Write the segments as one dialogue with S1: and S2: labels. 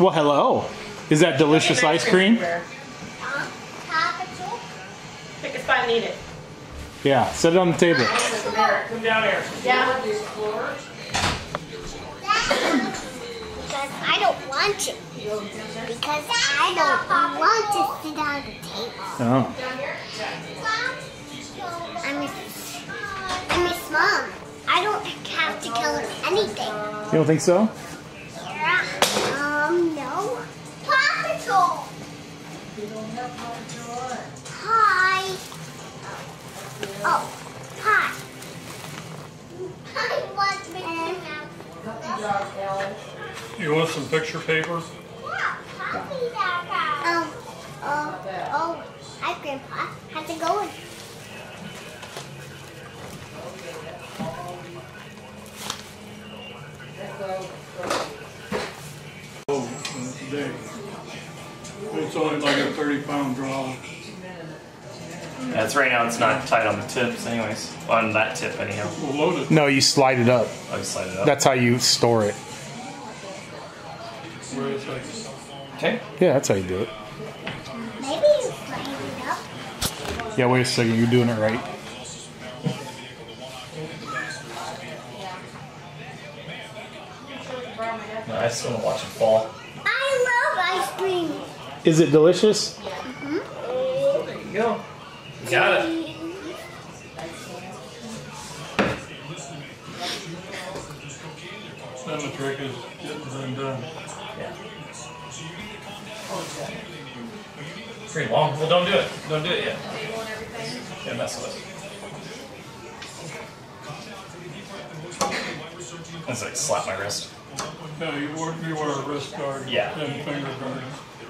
S1: Well, hello. Is that delicious ice cream?
S2: Pick a spot and eat it.
S1: Yeah, set it on the table.
S2: Come down here. Yeah.
S3: Because I don't want to. Because I don't want to sit on the oh. table.
S1: Oh.
S3: I miss, I miss mom. I don't have to tell her anything.
S1: You don't think so?
S3: Hi. Oh, hi. I want Mickey Mouse.
S4: You want some picture paper?
S3: Yeah, puppy dog. Um, oh, oh, hi, Grandpa. How's it going?
S4: Oh, today. It's only like a thirty pound draw.
S5: That's right now. It's not tight on the tips, anyways. On that tip, anyhow.
S4: We'll load it.
S1: No, you slide it up.
S5: Oh, I just slide it up.
S1: That's how you store it.
S4: Where it's like,
S5: okay.
S1: Yeah, that's how you do it.
S3: Maybe you slide it up.
S1: Yeah, wait a second. You're doing it right.
S5: No, I just want to watch it fall.
S3: I love ice cream.
S1: Is it delicious?
S5: There you go. You got it.
S4: then the trick is getting them done.
S5: Yeah. Pretty long. Well, don't do it. Don't do it yet. Yeah, mess with it. That's like slap my wrist.
S4: Yeah, you wear, you wear a wrist guard.
S5: Yeah.
S4: And finger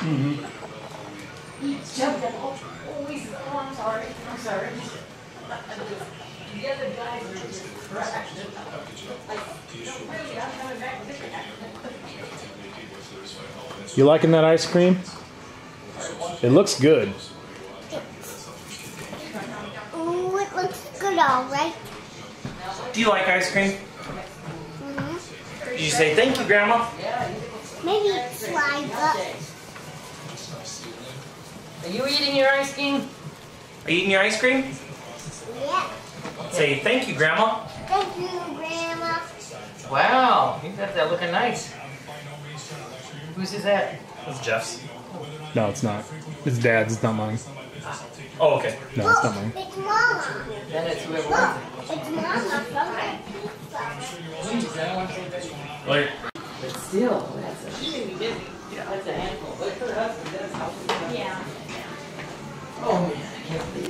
S2: Jumped up. Oh, oh, we- oh, I'm sorry. I'm sorry. The other guys were just crashed. Like, don't I'm coming back with it.
S1: You liking that ice cream? It looks good.
S3: Ooh, it looks good, all right.
S5: Do you like ice cream?
S3: Mm-hmm.
S5: Did you say thank you, Grandma?
S3: Maybe it slides up.
S2: Are you eating your ice cream?
S5: Are you eating your ice cream?
S3: Yeah.
S5: Say thank you, Grandma.
S3: Thank you, Grandma.
S2: Wow, you got that looking nice. Whose is that?
S5: That's Jeff's.
S1: No, it's not. It's dad's. It's not mine.
S5: Oh, okay.
S1: No, it's not mine.
S3: it's Mama.
S2: Then it's whoever
S3: Look,
S2: wants
S3: it's Mama from my pizza.
S2: it. Please, I don't want to say that.
S5: Later.
S2: But still, that's a, she may be busy. That's a handful. But her husband does help her. Yeah. Oh man, I can't believe it.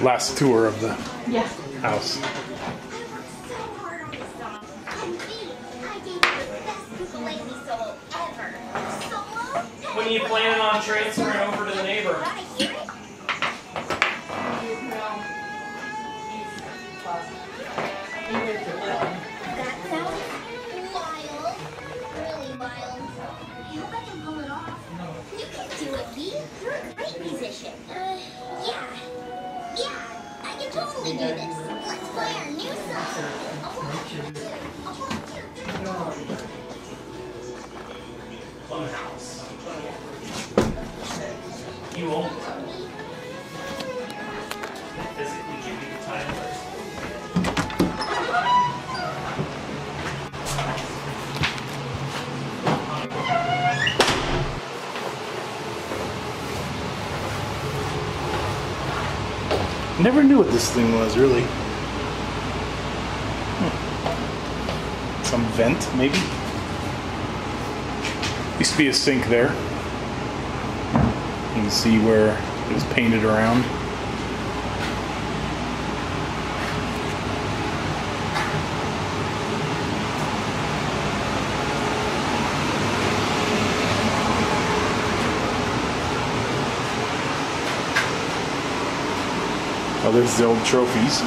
S1: Last tour of the
S2: Yeah.
S1: house.
S3: So hard on this song. And me, I gave you the best ukulele solo ever. Solo?
S5: When are you planning on transferring over to the neighbor?
S3: Let's play our new song. A one, two, a one, two, three.
S5: Funhouse. You won't
S1: Never knew what this thing was, really. Hmm. Some vent, maybe? Used to be a sink there. You can see where it was painted around. Oh, there's the old trophies.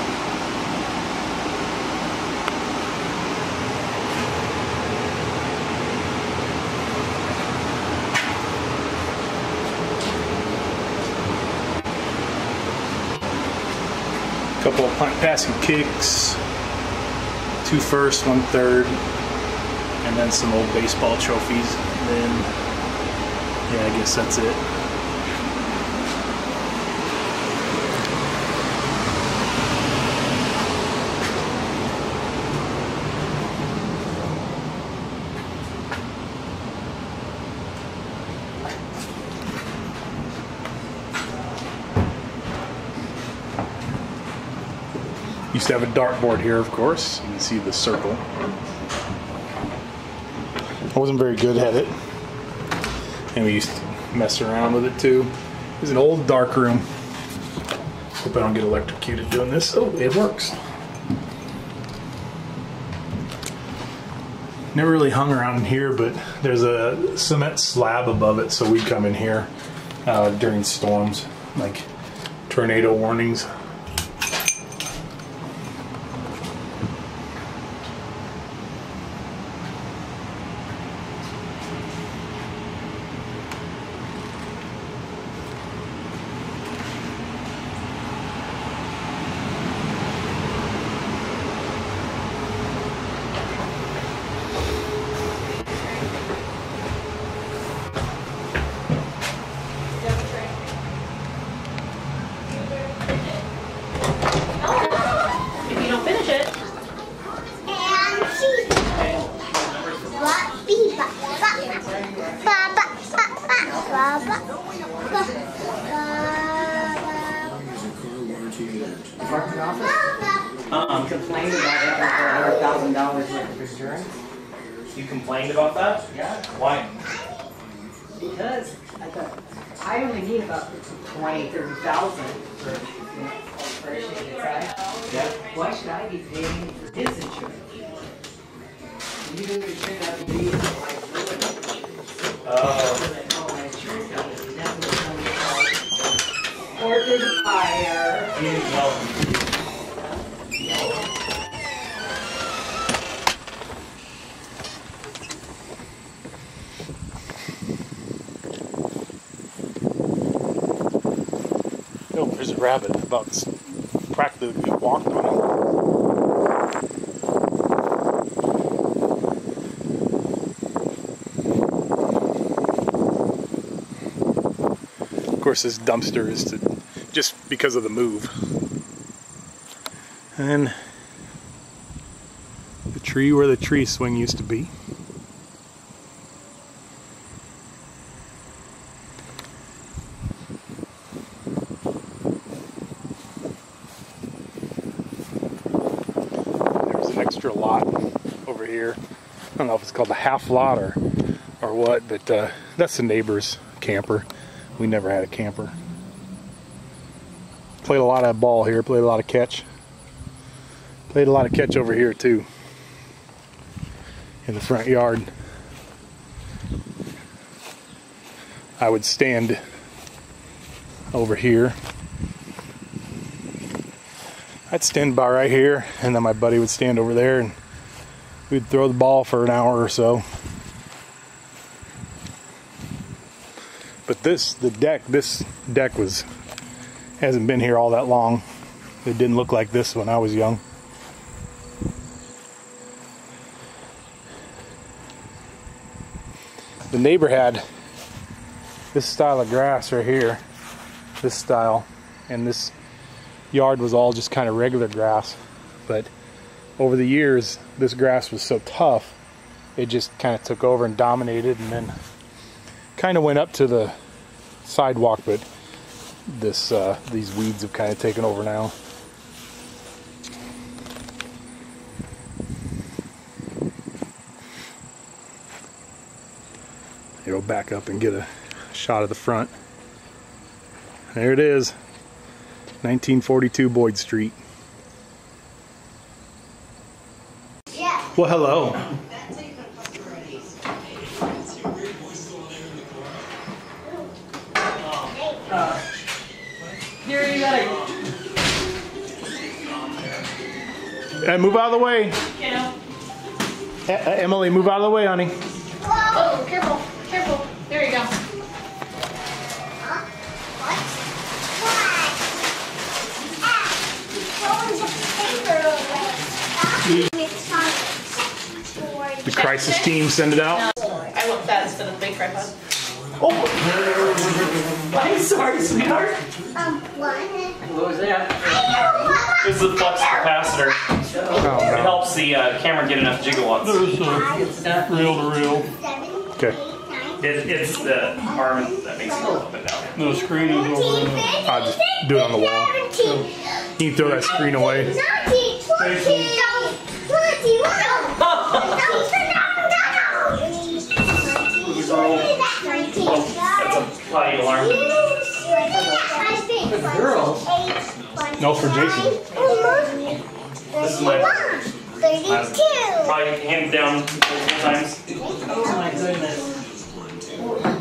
S1: Couple of punt passing kicks, two first, one third, and then some old baseball trophies. And then, yeah, I guess that's it. Used to have a dartboard here, of course. You can see the circle. I wasn't very good at it. And we used to mess around with it too. It's an old dark room. Hope I don't get electrocuted doing this. Oh, it works. Never really hung around in here, but there's a cement slab above it, so we'd come in here uh, during storms, like tornado warnings.
S2: You complained about
S5: that?
S2: Yeah.
S5: Why?
S2: Because I thought, I only need about twenty, thirty thousand for, you know, operation inside.
S5: Yeah.
S2: Why should I be paying for his insurance? You turned out to be liability.
S5: Oh.
S2: So that all my insurance company, that was coming out. Or did fire.
S5: You didn't tell them.
S1: Oh, there's a rabbit walked on it. Of course, this dumpster is to, just because of the move. And the tree where the tree swing used to be. There's an extra lot over here. I don't know if it's called a half lot or or what, but uh, that's the neighbor's camper. We never had a camper. Played a lot of ball here. Played a lot of catch. Played a lot of catch over here too. In the front yard. I would stand over here I'd stand by right here, and then my buddy would stand over there, and we'd throw the ball for an hour or so. But this, the deck, this deck was hasn't been here all that long. It didn't look like this when I was young. The neighbor had this style of grass right here, this style, and this yard was all just kind of regular grass. But over the years, this grass was so tough, it just kind of took over and dominated, and then kind of went up to the sidewalk. But this uh, these weeds have kind of taken over now. I'll back up and get a shot of the front. There it is, 1942 Boyd Street. Well, hello.
S2: Here you gotta,
S1: Uh, move out of the way. E- uh, Emily, move out of the way, honey.
S6: Oh, careful, careful. There you go.
S3: Huh? What? What? Ah, the
S1: crisis team send it out?
S6: No, I want that for the big tripod. Oh!
S2: I'm sorry, sweetheart.
S3: Um,
S2: what? Was that?
S5: This is the flux capacitor.
S1: Oh, no.
S5: It helps the uh, camera get enough gigawatts.
S4: There's a reel to reel.
S1: Okay.
S5: It, it's the arm that makes it a little bit down.
S4: No, the screen is over.
S1: I'll just do it on the wall.
S3: Can
S1: you can throw that screen away.
S3: 19, 20, 20, 20,
S5: That's a potty alarm.
S2: For girls.
S1: No, for Jason.
S5: This is my-
S3: Thirty-two.
S5: Probably hand down multiple times.
S2: Oh my goodness.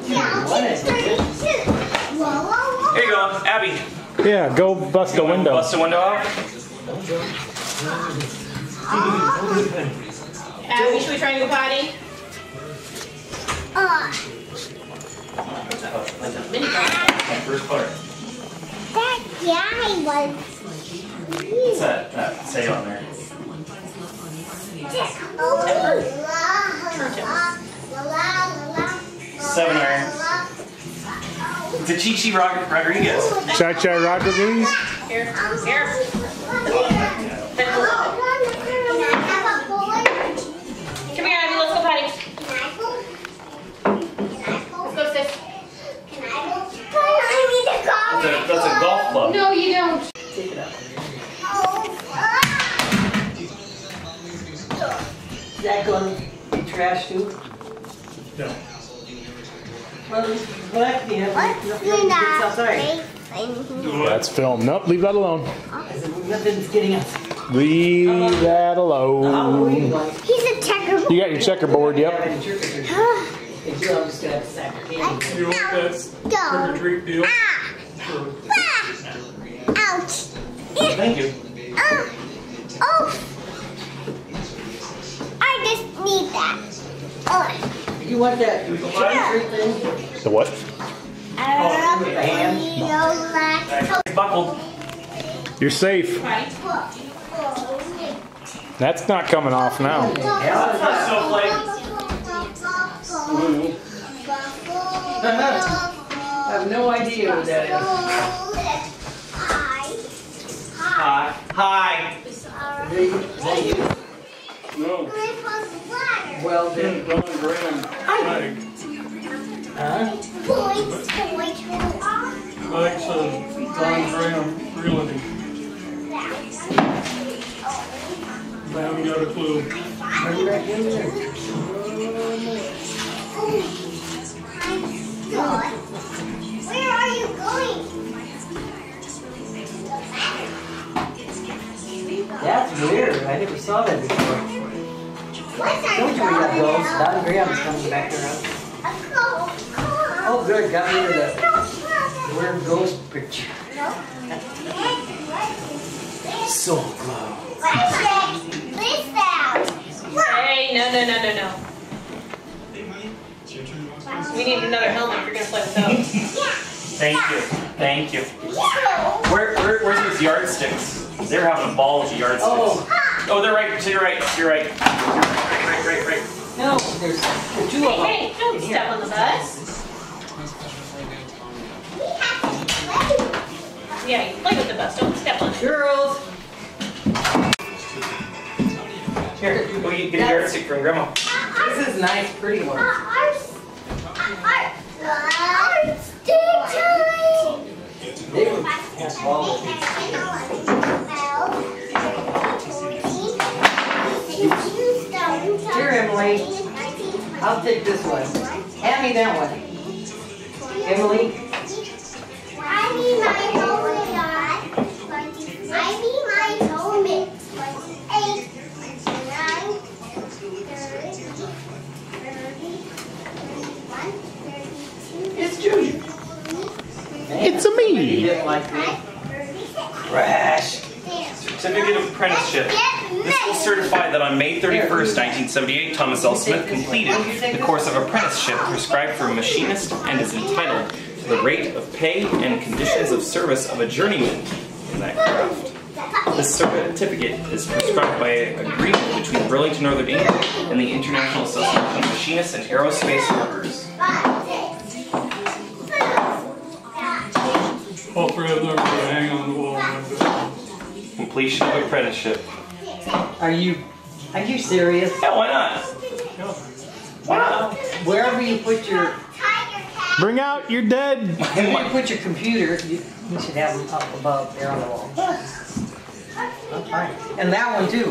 S3: Yeah, thirty-two. Whoa, whoa,
S5: Here you go, Abby.
S1: Yeah, go bust a window.
S5: Bust a window out.
S6: Abby, should we try and go potty?
S3: Uh, whoa.
S6: Mini car.
S5: My first part.
S3: that guy was.
S5: What's that, that say on there?
S3: Oh,
S5: Seven iron. The Chi Chi Rod- Rodriguez.
S1: Chai Chai Rodriguez?
S6: Here, here.
S5: Golf club.
S6: No, you don't.
S2: Take it out.
S3: Oh.
S2: Is that going to be trash too?
S1: No.
S2: Well, it's black, yeah.
S3: What's
S2: Nothing
S3: in
S2: outside.
S1: That's film. Nope, leave that alone.
S2: Nothing's getting us.
S1: Leave that
S2: Halloween
S1: alone.
S2: one.
S3: He's a checkerboard.
S1: You got your checkerboard, yep.
S2: If you, I'm just gonna sack your candy.
S4: You want that trick or
S3: Go.
S4: treat deal?
S3: Ah.
S5: Thank you.
S3: Ah. Oh. I just need that. Oh.
S2: You want that trick or?
S1: The what?
S3: I love
S5: It's buckled.
S1: You're safe. That's not coming off now.
S5: That's not snowflake.
S2: I have no idea what that is.
S3: Hi.
S5: Hi. Hi.
S2: Is that you?
S4: No.
S2: Well, then, hmm.
S4: Don Graham, Mike.
S2: huh?
S3: Points, points,
S4: Mike says Don uh, Graham Realty. I haven't got a clue.
S2: Are you back in there? That's weird. I never saw that before.
S3: What's our
S2: Don't you got those? Don Graham's coming back around.
S3: A cold car.
S2: Oh, good. Got rid of the weird ghost picture. So glow.
S3: What's that? This out.
S6: Hey, no, no, no, no, no. We need another helmet if you're gonna play with those.
S5: Thank you. Thank you.
S3: Yeah.
S5: Where, where, where's those yardsticks? They're having a ball with the yard sticks.
S2: Oh.
S5: Oh, they're right. To your right. To your right. To your right. Right. Right. Right.
S2: No, there's two of them.
S6: Hey, don't step on the bus. Yeah, you play with the bus, don't step on it.
S2: Girls.
S5: Here. Go get, get a yard stick from Grandma.
S2: This is nice, pretty one.
S3: Ours. Ours. Ours. Stick
S2: Emily. I'll take this one. Hand me that one. Emily.
S3: I need my helmet on. I need my helmet. Eight, nine,
S2: It's Junior.
S1: It's a
S2: You
S1: me.
S2: didn't like me. Crash.
S5: Certificate of apprenticeship. Will certify that on May 31st, 1978, Thomas L. Smith completed the course of apprenticeship prescribed for a machinist and is entitled to the rate of pay and conditions of service of a journeyman in that craft. This certificate is prescribed by agreement between Burlington Northern Inc. and the International Association of Machinists and Aerospace Workers.
S3: Five, six, seven,
S4: All three of them are hang on the wall.
S5: Completion of apprenticeship.
S2: Are you, are you serious?
S5: Yeah, why not? Why not?
S2: Wherever you put your.
S1: Bring out your dead.
S2: wherever you put your computer, you, you should have them up above there on the wall. That's fine. And that one too.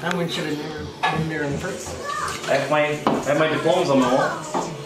S2: That one should have been there in the first place.
S5: I have my I have my diplomas on the wall.